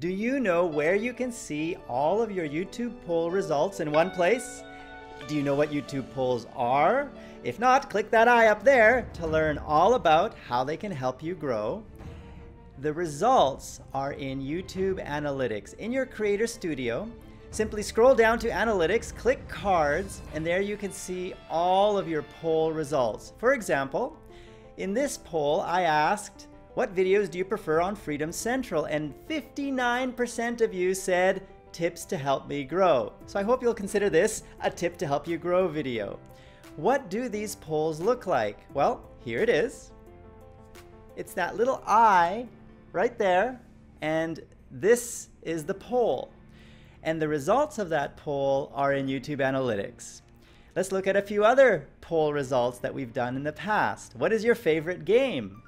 Do you know where you can see all of your YouTube poll results in one place? Do you know what YouTube polls are? If not, click that eye up there to learn all about how they can help you grow. The results are in YouTube Analytics. In your Creator Studio, simply scroll down to Analytics, click Cards, and there you can see all of your poll results. For example, in this poll, I asked, what videos do you prefer on Freedom Central? And 59% of you said tips to help me grow. So I hope you'll consider this a tip to help you grow video. What do these polls look like? Well, here it is. It's that little eye right there, and this is the poll. And the results of that poll are in YouTube Analytics. Let's look at a few other poll results that we've done in the past. What is your favorite game?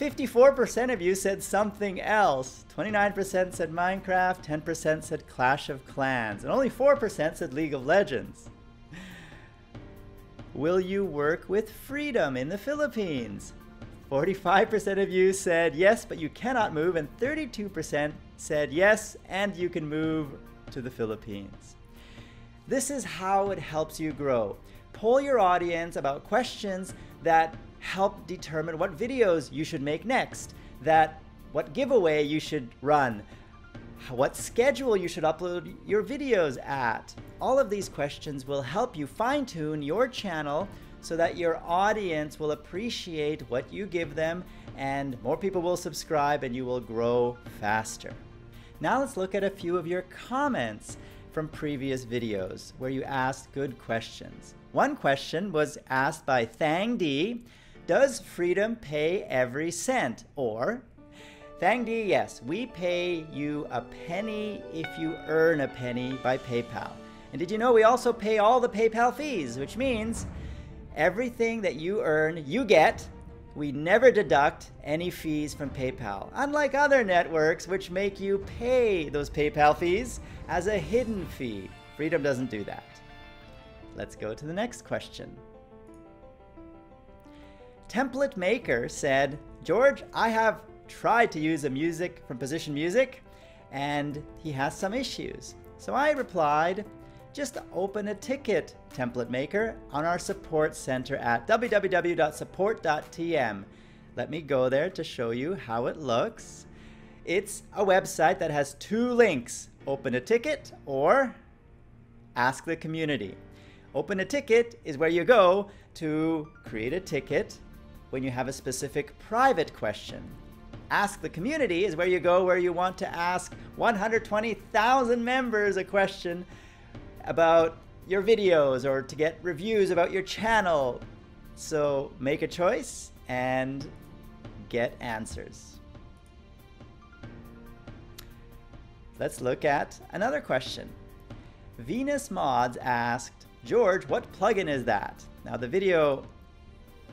54% of you said something else. 29% said Minecraft, 10% said Clash of Clans, and only 4% said League of Legends. Will you work with freedom in the Philippines? 45% of you said yes, but you cannot move, and 32% said yes, and you can move to the Philippines. This is how it helps you grow. Poll your audience about questions that help determine what videos you should make next, that what giveaway you should run, what schedule you should upload your videos at. All of these questions will help you fine tune your channel so that your audience will appreciate what you give them and more people will subscribe and you will grow faster. Now let's look at a few of your comments from previous videos where you asked good questions. One question was asked by Thang D does freedom pay every cent? Or, Thang Di, yes, we pay you a penny if you earn a penny by PayPal. And did you know we also pay all the PayPal fees, which means everything that you earn, you get. We never deduct any fees from PayPal, unlike other networks which make you pay those PayPal fees as a hidden fee. Freedom doesn't do that. Let's go to the next question. Template Maker said, George, I have tried to use a music from Position Music and he has some issues. So I replied, just open a ticket, Template Maker, on our support center at www.support.tm. Let me go there to show you how it looks. It's a website that has two links, open a ticket or ask the community. Open a ticket is where you go to create a ticket when you have a specific private question. Ask the community is where you go where you want to ask 120,000 members a question about your videos or to get reviews about your channel. So make a choice and get answers. Let's look at another question. Venus Mods asked, George, what plugin is that? Now the video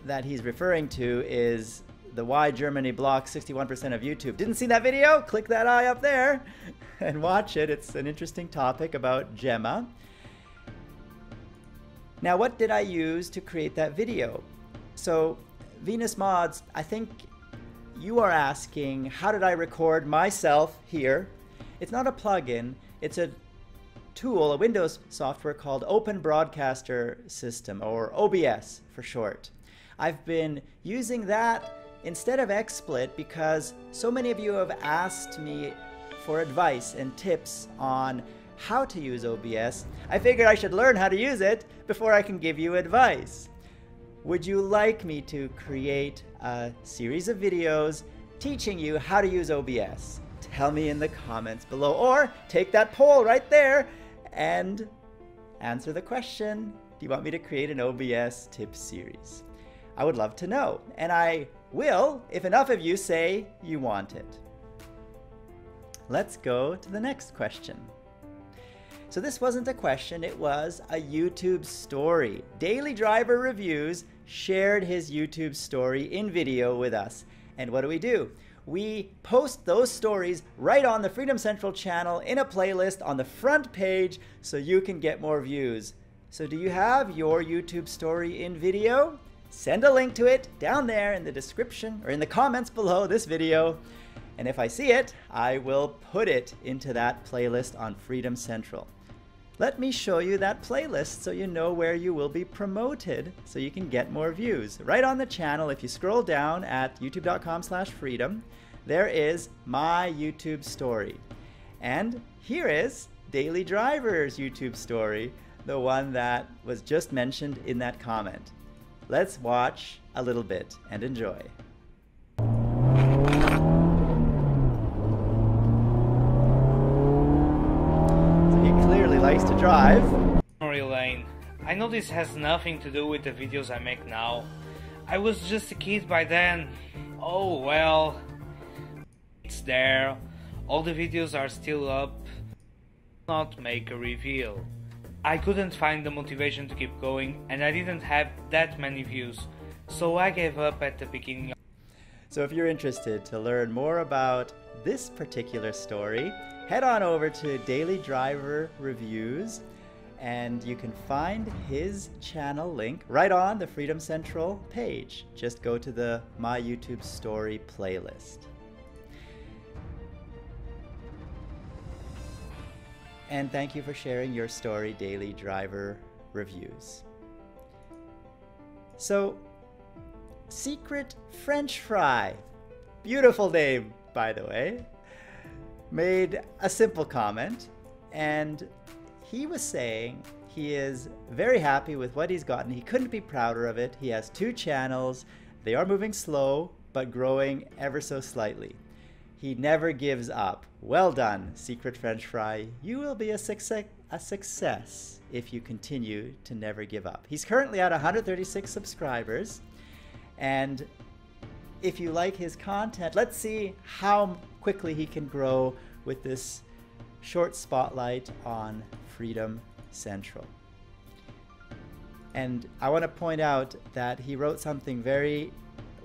that he's referring to is the why Germany blocks 61% of YouTube. Didn't see that video? Click that eye up there and watch it. It's an interesting topic about GEMA. Now, what did I use to create that video? So, Venus Mods, I think you are asking, how did I record myself here? It's not a plugin, it's a tool, a Windows software called Open Broadcaster System, or OBS for short. I've been using that instead of XSplit because so many of you have asked me for advice and tips on how to use OBS. I figured I should learn how to use it before I can give you advice. Would you like me to create a series of videos teaching you how to use OBS? Tell me in the comments below or take that poll right there and answer the question. Do you want me to create an OBS tip series? I would love to know, and I will if enough of you say you want it. Let's go to the next question. So this wasn't a question, it was a YouTube story. Daily Driver Reviews shared his YouTube story in video with us. And what do we do? We post those stories right on the Freedom Central channel in a playlist on the front page so you can get more views. So do you have your YouTube story in video? Send a link to it down there in the description or in the comments below this video And if I see it, I will put it into that playlist on Freedom Central. Let me show you that playlist so you know where you will be promoted so you can get more views. Right on the channel, if you scroll down at youtube.com slash freedom, there is my YouTube story. And here is Daily Driver's YouTube story, the one that was just mentioned in that comment. Let's watch a little bit and enjoy. So he clearly likes to drive. Memory lane. I know this has nothing to do with the videos I make now. I was just a kid by then. Oh well. It's there. All the videos are still up. Not make a reveal. I couldn't find the motivation to keep going and I didn't have that many views. So I gave up at the beginning. So if you're interested to learn more about this particular story, head on over to Daily Driver Reviews and you can find his channel link right on the Freedom Central page. Just go to the My YouTube Story playlist. And thank you for sharing your story, Daily Driver Reviews. So, Secret French Fry. Beautiful name, by the way made a simple comment, and he was saying he is very happy with what he's gotten. He couldn't be prouder of it. He has two channels. They are moving slow, but growing ever so slightly. He never gives up. Well done, Secret French Fry. You will be a success, a success if you continue to never give up. He's currently at 136 subscribers. And if you like his content, let's see how quickly he can grow with this short spotlight on Freedom Central. And I want to point out that he wrote something very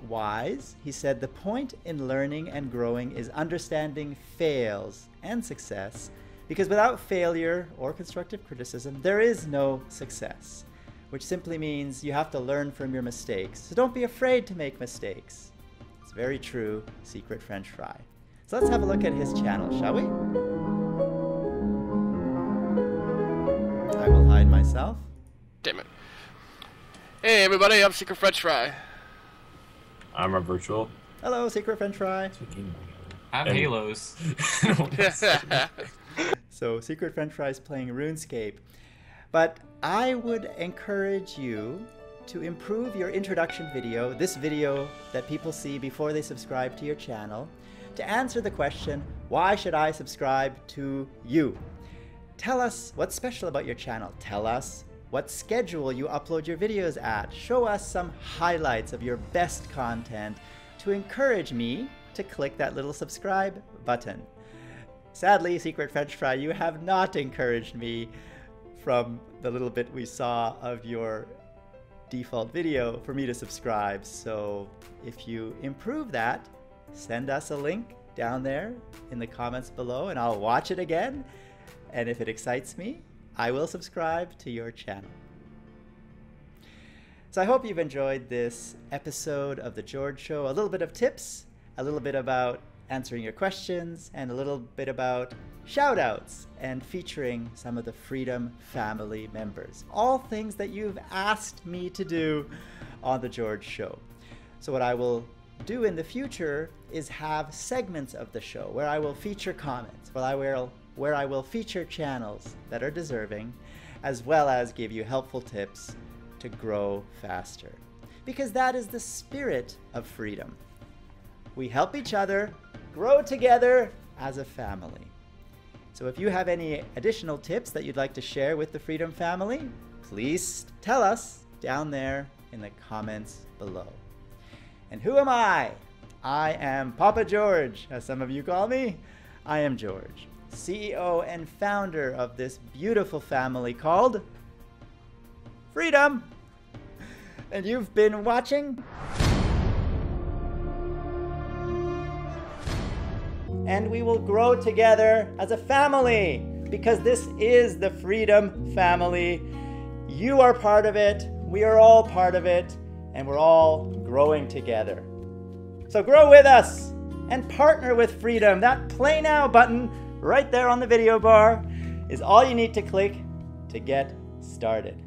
wise. He said, The point in learning and growing is understanding fails and success, because without failure or constructive criticism, there is no success, which simply means you have to learn from your mistakes. So don't be afraid to make mistakes. It's very true, Secret French Fry. So let's have a look at his channel, shall we? I will hide myself. Damn it. Hey everybody, I'm Secret French Fry. I'm a virtual. Hello, Secret French Fry. I'm and Halos. so Secret French Fry is playing RuneScape. But I would encourage you to improve your introduction video, this video that people see before they subscribe to your channel, to answer the question, why should I subscribe to you? Tell us what's special about your channel. Tell us what schedule you upload your videos at. Show us some highlights of your best content to encourage me to click that little subscribe button. Sadly, Secret French Fry, you have not encouraged me from the little bit we saw of your default video for me to subscribe. So if you improve that, send us a link down there in the comments below and I'll watch it again. And if it excites me, I will subscribe to your channel. So I hope you've enjoyed this episode of The George Show. A little bit of tips, a little bit about answering your questions, and a little bit about shout outs and featuring some of the Freedom family members. All things that you've asked me to do on The George Show. So, what I will do in the future is have segments of the show where I will feature comments, where I will, where I will feature channels that are deserving, as well as give you helpful tips to grow faster. Because that is the spirit of freedom. We help each other grow together as a family. So if you have any additional tips that you'd like to share with the Freedom family, please tell us down there in the comments below. And who am I? I am Papa George, as some of you call me. I am George, CEO and founder of this beautiful family called Freedom. And you've been watching? And we will grow together as a family because this is the Freedom family. You are part of it. We are all part of it and we're all growing together. So grow with us and partner with Freedom. That Play Now button right there on the video bar is all you need to click to get started.